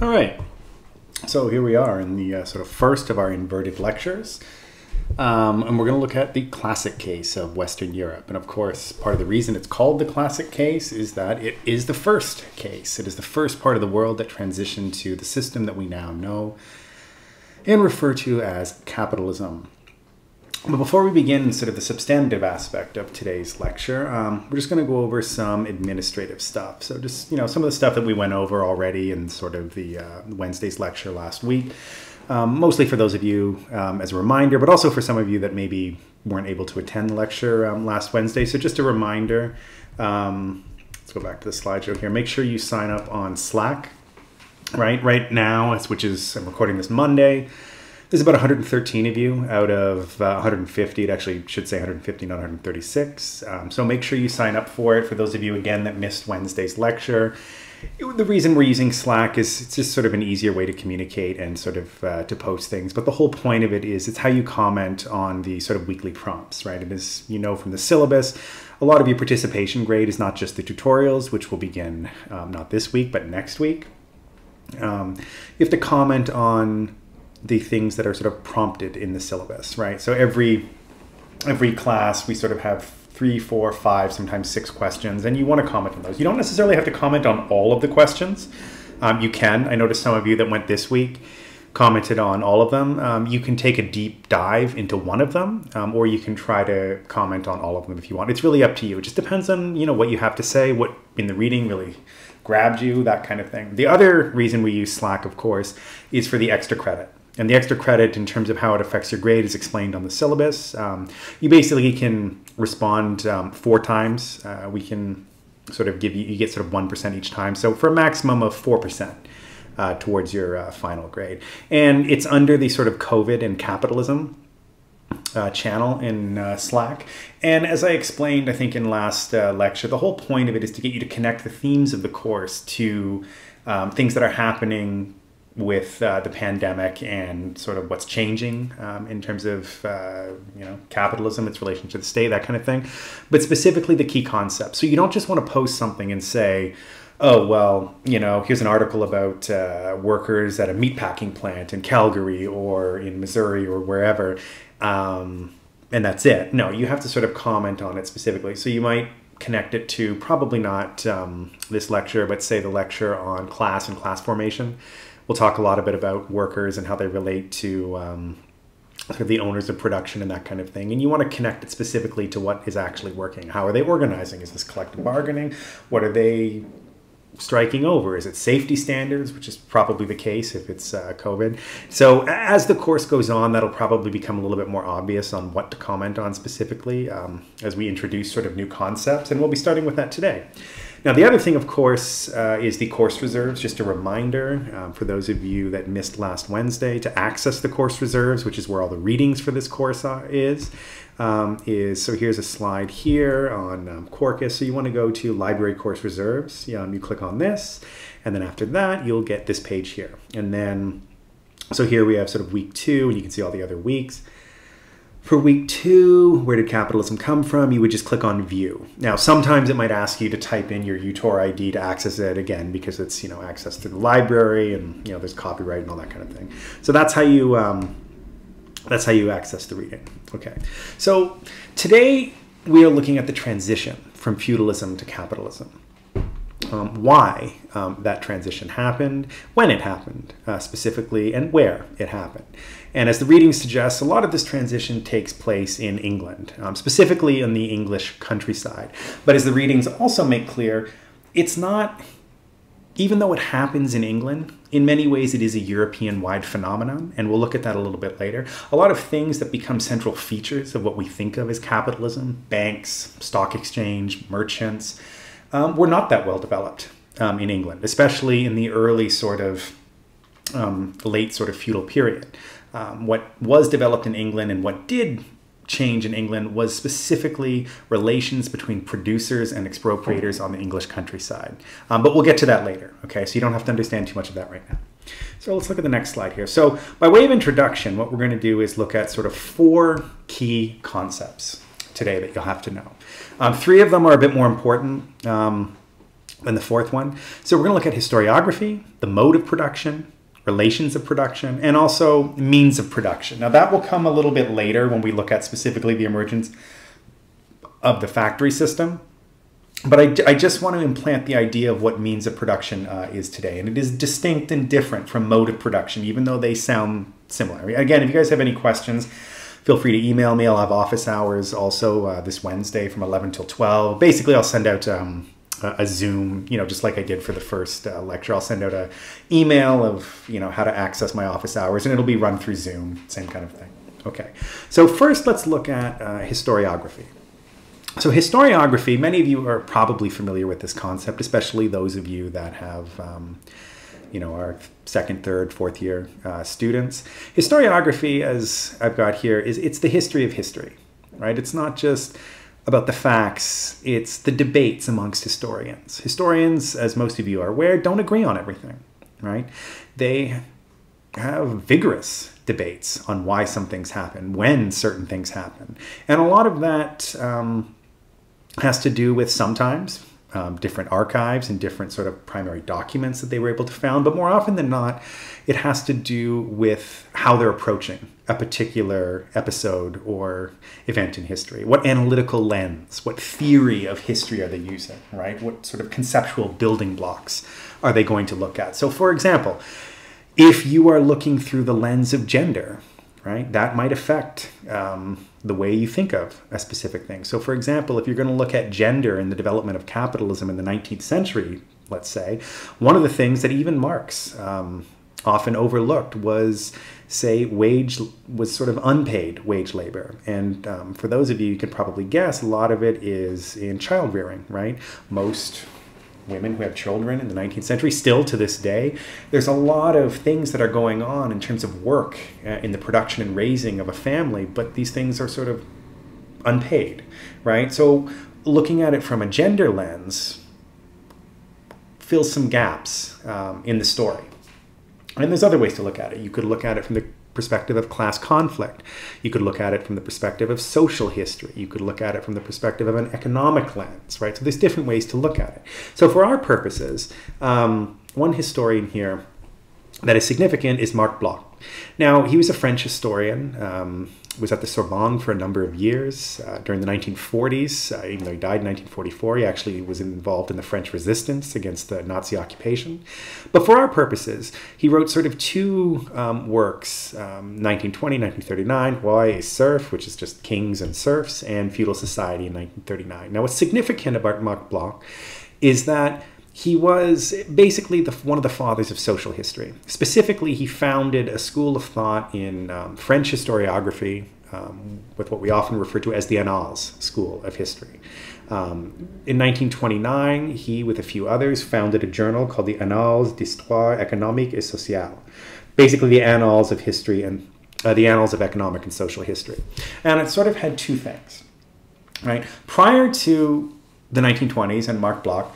All right. So here we are in the uh, sort of first of our inverted lectures. Um, and we're going to look at the classic case of Western Europe. And of course, part of the reason it's called the classic case is that it is the first case. It is the first part of the world that transitioned to the system that we now know and refer to as capitalism. But before we begin sort of the substantive aspect of today's lecture, um, we're just going to go over some administrative stuff. So just, you know, some of the stuff that we went over already in sort of the uh, Wednesday's lecture last week. Um, mostly for those of you um, as a reminder, but also for some of you that maybe weren't able to attend the lecture um, last Wednesday. So just a reminder, um, let's go back to the slideshow here. Make sure you sign up on Slack, right? Right now, which is, I'm recording this Monday. There's about 113 of you out of uh, 150. It actually should say 150, not 136. Um, so make sure you sign up for it. For those of you, again, that missed Wednesday's lecture, the reason we're using Slack is it's just sort of an easier way to communicate and sort of uh, to post things. But the whole point of it is it's how you comment on the sort of weekly prompts, right? It is, you know, from the syllabus, a lot of your participation grade is not just the tutorials, which will begin um, not this week, but next week. Um, you have to comment on the things that are sort of prompted in the syllabus, right? So every every class we sort of have three, four, five, sometimes six questions, and you want to comment on those. You don't necessarily have to comment on all of the questions. Um, you can. I noticed some of you that went this week commented on all of them. Um, you can take a deep dive into one of them, um, or you can try to comment on all of them if you want. It's really up to you. It just depends on you know what you have to say, what in the reading really grabbed you, that kind of thing. The other reason we use Slack, of course, is for the extra credit. And the extra credit in terms of how it affects your grade is explained on the syllabus. Um, you basically can respond um, four times. Uh, we can sort of give you, you get sort of 1% each time. So for a maximum of 4%. Uh, towards your uh, final grade. And it's under the sort of COVID and capitalism uh, channel in uh, Slack. And as I explained, I think in last uh, lecture, the whole point of it is to get you to connect the themes of the course to um, things that are happening with uh, the pandemic and sort of what's changing um, in terms of uh, you know capitalism, its relation to the state, that kind of thing, but specifically the key concepts. So you don't just want to post something and say, "Oh well, you know, here's an article about uh, workers at a meatpacking plant in Calgary or in Missouri or wherever," um, and that's it. No, you have to sort of comment on it specifically. So you might connect it to probably not um, this lecture, but say the lecture on class and class formation we'll talk a lot a bit about workers and how they relate to um, sort of the owners of production and that kind of thing. And you want to connect it specifically to what is actually working. How are they organizing? Is this collective bargaining? What are they striking over? Is it safety standards, which is probably the case if it's uh, COVID? So as the course goes on, that'll probably become a little bit more obvious on what to comment on specifically um, as we introduce sort of new concepts. And we'll be starting with that today. Now, the other thing, of course, uh, is the course reserves. Just a reminder um, for those of you that missed last Wednesday to access the course reserves, which is where all the readings for this course are, is. Um, is so here's a slide here on um, Quercus. So you want to go to Library Course Reserves. You click on this, and then after that, you'll get this page here. And then, so here we have sort of week two, and you can see all the other weeks. For week two, where did capitalism come from? You would just click on view. Now, sometimes it might ask you to type in your UTOR ID to access it again because it's, you know, access to the library and, you know, there's copyright and all that kind of thing. So that's how you, um, that's how you access the reading. Okay. So today we are looking at the transition from feudalism to capitalism um, why um, that transition happened, when it happened uh, specifically, and where it happened. And as the reading suggests, a lot of this transition takes place in England, um, specifically in the English countryside. But as the readings also make clear, it's not, even though it happens in England, in many ways it is a European wide phenomenon, and we'll look at that a little bit later. A lot of things that become central features of what we think of as capitalism banks, stock exchange, merchants um, were not that well developed um, in England, especially in the early sort of um, late sort of feudal period. Um, what was developed in England and what did change in England was specifically relations between producers and expropriators on the English countryside. Um, but we'll get to that later, okay? So you don't have to understand too much of that right now. So let's look at the next slide here. So by way of introduction, what we're going to do is look at sort of four key concepts today that you'll have to know. Um, three of them are a bit more important. Um, and the fourth one. So we're going to look at historiography, the mode of production, relations of production, and also means of production. Now, that will come a little bit later when we look at specifically the emergence of the factory system. But I, I just want to implant the idea of what means of production uh, is today. And it is distinct and different from mode of production, even though they sound similar. Again, if you guys have any questions, feel free to email me. I'll have office hours also uh, this Wednesday from 11 till 12. Basically, I'll send out um, a Zoom, you know, just like I did for the first uh, lecture. I'll send out a email of, you know, how to access my office hours, and it'll be run through Zoom, same kind of thing. Okay, so first let's look at uh, historiography. So historiography, many of you are probably familiar with this concept, especially those of you that have, um, you know, our second, third, fourth year uh, students. Historiography, as I've got here, is it's the history of history, right? It's not just about the facts, it's the debates amongst historians. Historians, as most of you are aware, don't agree on everything, right? They have vigorous debates on why some things happen, when certain things happen. And a lot of that um, has to do with sometimes um, different archives and different sort of primary documents that they were able to found, but more often than not, it has to do with how they're approaching a particular episode or event in history. What analytical lens, what theory of history are they using, right? What sort of conceptual building blocks are they going to look at? So, for example, if you are looking through the lens of gender, right, that might affect um, the way you think of a specific thing. So, for example, if you're going to look at gender in the development of capitalism in the 19th century, let's say, one of the things that even Marx um, often overlooked was say wage was sort of unpaid wage labor. And um, for those of you you can probably guess a lot of it is in child rearing right? Most women who have children in the 19th century still to this day there's a lot of things that are going on in terms of work uh, in the production and raising of a family but these things are sort of unpaid right so looking at it from a gender lens fills some gaps um, in the story and there's other ways to look at it. You could look at it from the perspective of class conflict. You could look at it from the perspective of social history. You could look at it from the perspective of an economic lens, right? So there's different ways to look at it. So for our purposes, um, one historian here that is significant is Marc Bloch. Now, he was a French historian. Um, was at the Sorbonne for a number of years uh, during the 1940s. Uh, even though he died in 1944, he actually was involved in the French resistance against the Nazi occupation. But for our purposes, he wrote sort of two um, works um, 1920, 1939, Roi et Serf, which is just kings and serfs, and Feudal Society in 1939. Now, what's significant about Marc Bloch is that he was basically the, one of the fathers of social history. Specifically, he founded a school of thought in um, French historiography, um, with what we often refer to as the Annales School of History. Um, in 1929, he, with a few others, founded a journal called the Annales d'Histoire économique et sociale, basically the annals of history and uh, the annals of economic and social history. And it sort of had two things, right? Prior to the 1920s and Marc Bloch,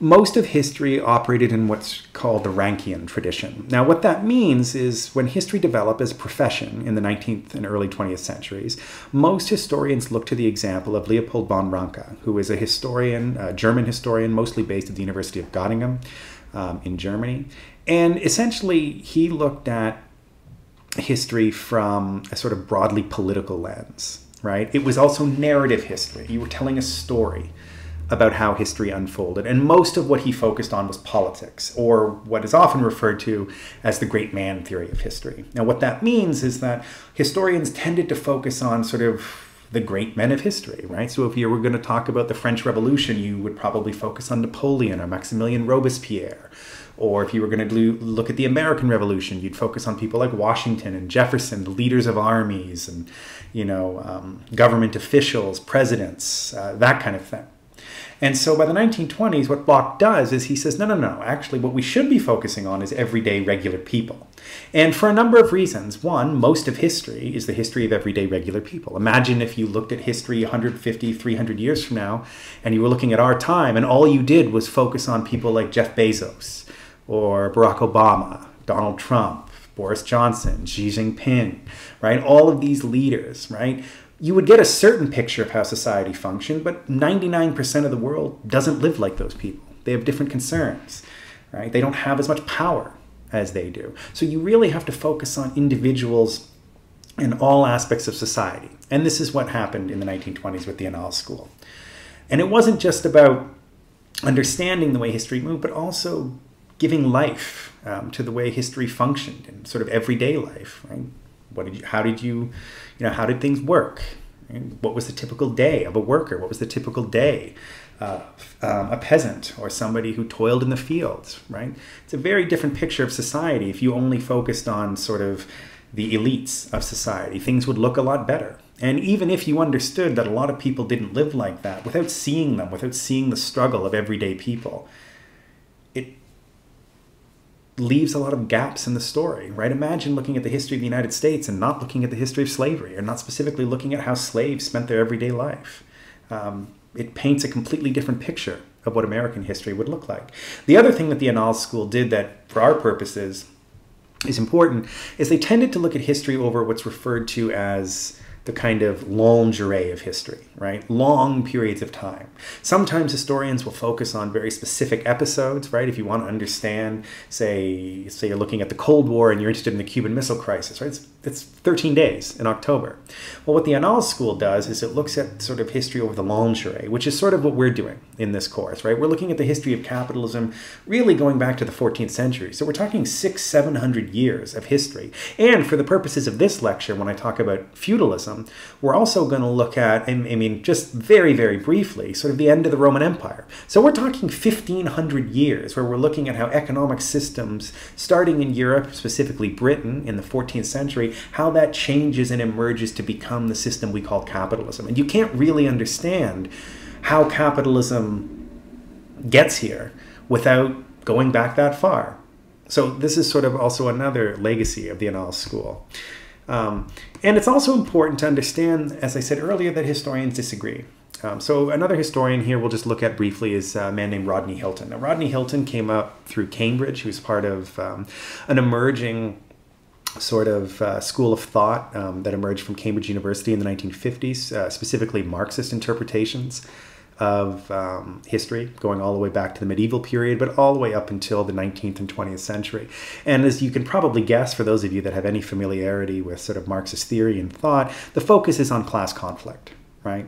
most of history operated in what's called the Rankian tradition. Now, what that means is when history developed as a profession in the 19th and early 20th centuries, most historians look to the example of Leopold von Ranke, who is a historian, a German historian, mostly based at the University of Göttingen um, in Germany. And essentially, he looked at history from a sort of broadly political lens, right? It was also narrative history. You were telling a story about how history unfolded. And most of what he focused on was politics, or what is often referred to as the great man theory of history. Now, what that means is that historians tended to focus on sort of the great men of history, right? So if you were going to talk about the French Revolution, you would probably focus on Napoleon or Maximilien Robespierre. Or if you were going to look at the American Revolution, you'd focus on people like Washington and Jefferson, the leaders of armies and, you know, um, government officials, presidents, uh, that kind of thing. And so by the 1920s, what Bloch does is he says, no, no, no, actually, what we should be focusing on is everyday regular people. And for a number of reasons. One, most of history is the history of everyday regular people. Imagine if you looked at history 150, 300 years from now, and you were looking at our time, and all you did was focus on people like Jeff Bezos, or Barack Obama, Donald Trump, Boris Johnson, Xi Jinping, right? All of these leaders, right? You would get a certain picture of how society functioned, but 99% of the world doesn't live like those people. They have different concerns, right? They don't have as much power as they do. So you really have to focus on individuals in all aspects of society. And this is what happened in the 1920s with the Annales School. And it wasn't just about understanding the way history moved, but also giving life um, to the way history functioned in sort of everyday life. Right? What did you? How did you? You know, how did things work? What was the typical day of a worker? What was the typical day of um, a peasant or somebody who toiled in the fields? Right? It's a very different picture of society if you only focused on sort of the elites of society. Things would look a lot better. And even if you understood that a lot of people didn't live like that, without seeing them, without seeing the struggle of everyday people, leaves a lot of gaps in the story, right? Imagine looking at the history of the United States and not looking at the history of slavery, or not specifically looking at how slaves spent their everyday life. Um, it paints a completely different picture of what American history would look like. The other thing that the Annales School did that, for our purposes, is important is they tended to look at history over what's referred to as the kind of longue durée of history, right? Long periods of time. Sometimes historians will focus on very specific episodes, right? If you want to understand, say, say you're looking at the Cold War and you're interested in the Cuban Missile Crisis, right? It's, it's 13 days in October. Well, what the Annales School does is it looks at sort of history over the longue durée, which is sort of what we're doing in this course, right? We're looking at the history of capitalism really going back to the 14th century. So we're talking six, 700 years of history. And for the purposes of this lecture, when I talk about feudalism, we're also going to look at, I mean, just very, very briefly, sort of the end of the Roman Empire. So we're talking 1500 years where we're looking at how economic systems, starting in Europe, specifically Britain in the 14th century, how that changes and emerges to become the system we call capitalism. And you can't really understand how capitalism gets here without going back that far. So this is sort of also another legacy of the Annales School. Um, and it's also important to understand, as I said earlier, that historians disagree. Um, so another historian here we'll just look at briefly is a man named Rodney Hilton. Now, Rodney Hilton came up through Cambridge. He was part of um, an emerging sort of uh, school of thought um, that emerged from Cambridge University in the 1950s, uh, specifically Marxist interpretations of um, history, going all the way back to the medieval period, but all the way up until the 19th and 20th century. And as you can probably guess, for those of you that have any familiarity with sort of Marxist theory and thought, the focus is on class conflict, right?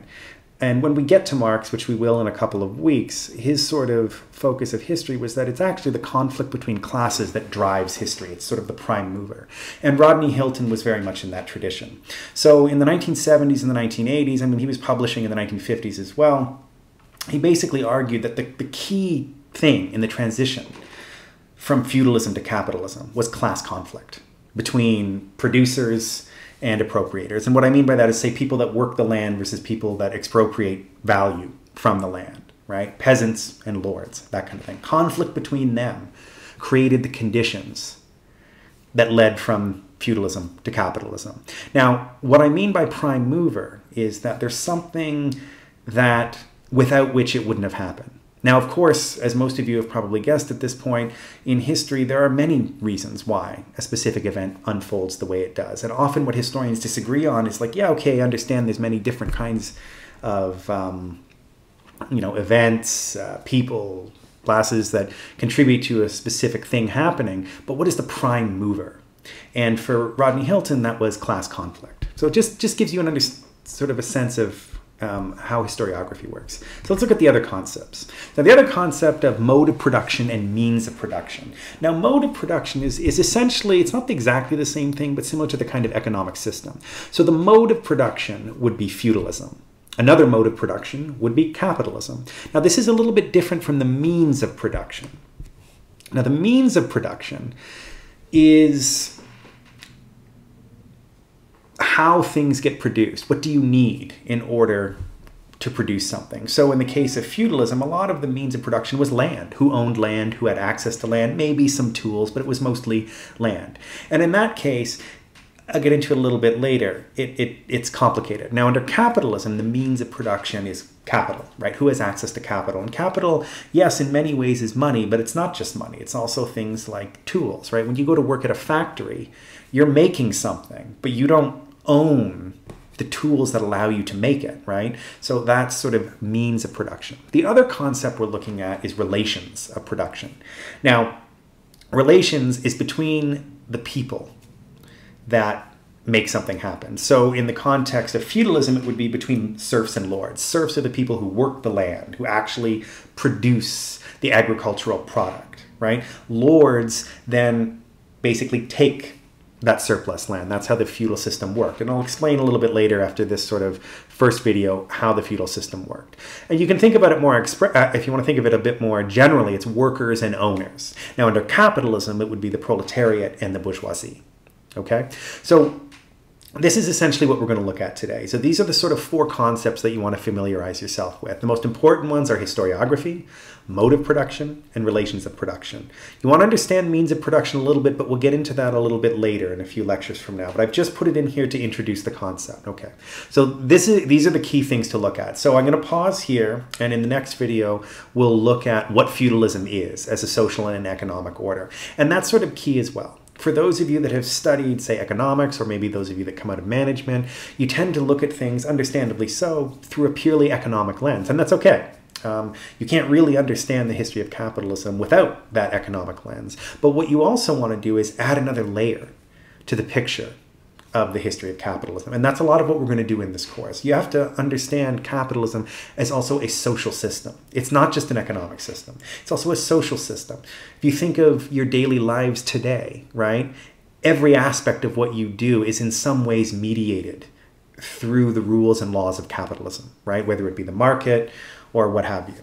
And when we get to Marx, which we will in a couple of weeks, his sort of focus of history was that it's actually the conflict between classes that drives history. It's sort of the prime mover. And Rodney Hilton was very much in that tradition. So in the 1970s and the 1980s, I mean, he was publishing in the 1950s as well he basically argued that the, the key thing in the transition from feudalism to capitalism was class conflict between producers and appropriators. And what I mean by that is, say, people that work the land versus people that expropriate value from the land, right? Peasants and lords, that kind of thing. Conflict between them created the conditions that led from feudalism to capitalism. Now, what I mean by prime mover is that there's something that without which it wouldn't have happened. Now, of course, as most of you have probably guessed at this point, in history there are many reasons why a specific event unfolds the way it does. And often what historians disagree on is like, yeah, okay, I understand there's many different kinds of, um, you know, events, uh, people, classes that contribute to a specific thing happening, but what is the prime mover? And for Rodney Hilton, that was class conflict. So it just, just gives you an under, sort of a sense of um, how historiography works. So let's look at the other concepts. Now, the other concept of mode of production and means of production. Now, mode of production is, is essentially, it's not exactly the same thing, but similar to the kind of economic system. So the mode of production would be feudalism. Another mode of production would be capitalism. Now, this is a little bit different from the means of production. Now, the means of production is how things get produced. What do you need in order to produce something? So, in the case of feudalism, a lot of the means of production was land. Who owned land? Who had access to land? Maybe some tools, but it was mostly land. And in that case, I'll get into it a little bit later. It, it, it's complicated. Now, under capitalism, the means of production is capital, right? Who has access to capital? And capital, yes, in many ways is money, but it's not just money. It's also things like tools, right? When you go to work at a factory, you're making something, but you don't own the tools that allow you to make it, right? So that's sort of means of production. The other concept we're looking at is relations of production. Now, relations is between the people that make something happen. So, in the context of feudalism, it would be between serfs and lords. Serfs are the people who work the land, who actually produce the agricultural product, right? Lords then basically take that surplus land. That's how the feudal system worked. And I'll explain a little bit later after this sort of first video how the feudal system worked. And you can think about it more, uh, if you want to think of it a bit more generally, it's workers and owners. Now, under capitalism, it would be the proletariat and the bourgeoisie. Okay? So this is essentially what we're going to look at today. So these are the sort of four concepts that you want to familiarize yourself with. The most important ones are historiography, mode of production, and relations of production. You want to understand means of production a little bit, but we'll get into that a little bit later in a few lectures from now. But I've just put it in here to introduce the concept. Okay. So this is these are the key things to look at. So I'm going to pause here, and in the next video, we'll look at what feudalism is as a social and an economic order. And that's sort of key as well for those of you that have studied, say, economics, or maybe those of you that come out of management, you tend to look at things, understandably so, through a purely economic lens, and that's okay. Um, you can't really understand the history of capitalism without that economic lens. But what you also want to do is add another layer to the picture of the history of capitalism. And that's a lot of what we're going to do in this course. You have to understand capitalism as also a social system. It's not just an economic system, it's also a social system. If you think of your daily lives today, right, every aspect of what you do is in some ways mediated through the rules and laws of capitalism, right? Whether it be the market or what have you,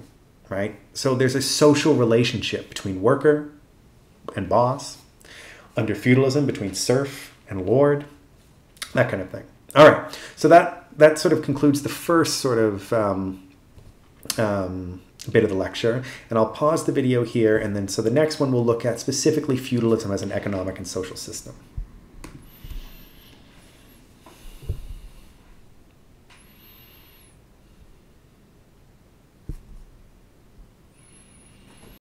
right? So there's a social relationship between worker and boss, under feudalism between serf and lord, that kind of thing. All right, so that that sort of concludes the first sort of um, um, bit of the lecture, and I'll pause the video here, and then so the next one we'll look at specifically feudalism as an economic and social system.